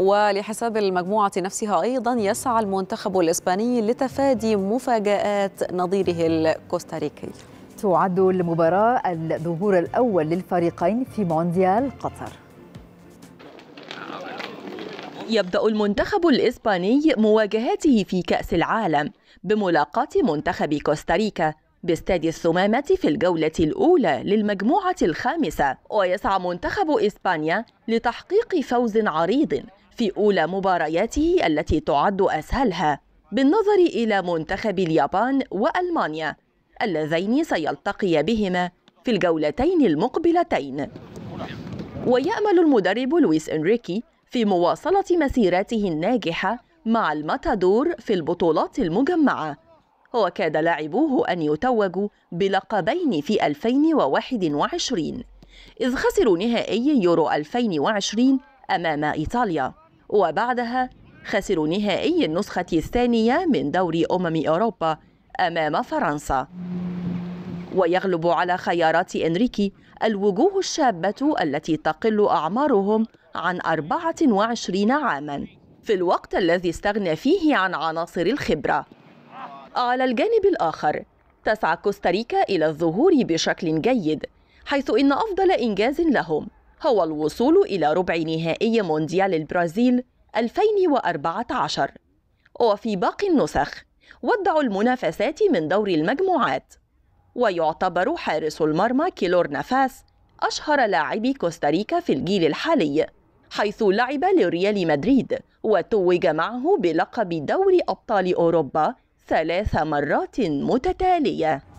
ولحساب المجموعة نفسها أيضا يسعى المنتخب الإسباني لتفادي مفاجآت نظيره الكوستاريكي. تعد المباراة الظهور الأول للفريقين في مونديال قطر. يبدأ المنتخب الإسباني مواجهاته في كأس العالم بملاقاة منتخب كوستاريكا باستاد الثمامة في الجولة الأولى للمجموعة الخامسة ويسعى منتخب إسبانيا لتحقيق فوز عريض في أولى مبارياته التي تعد أسهلها بالنظر إلى منتخب اليابان وألمانيا اللذين سيلتقي بهما في الجولتين المقبلتين. ويأمل المدرب لويس إنريكي في مواصلة مسيرته الناجحة مع الماتادور في البطولات المجمعة. وكاد لاعبوه أن يتوجوا بلقبين في 2021 إذ خسروا نهائي يورو 2020 أمام إيطاليا وبعدها خسروا نهائي النسخة الثانية من دوري أمم أوروبا أمام فرنسا. ويغلب على خيارات إنريكي الوجوه الشابة التي تقل أعمارهم عن 24 عاماً في الوقت الذي استغنى فيه عن عناصر الخبرة. على الجانب الآخر تسعى كوستاريكا إلى الظهور بشكل جيد حيث إن أفضل إنجاز لهم هو الوصول إلى ربع نهائي مونديال البرازيل 2014 وفي باقي النسخ ودعوا المنافسات من دور المجموعات. ويعتبر حارس المرمى كيلور نفاس أشهر لاعبي كوستاريكا في الجيل الحالي حيث لعب لريال مدريد وتوج معه بلقب دوري أبطال أوروبا ثلاث مرات متتالية.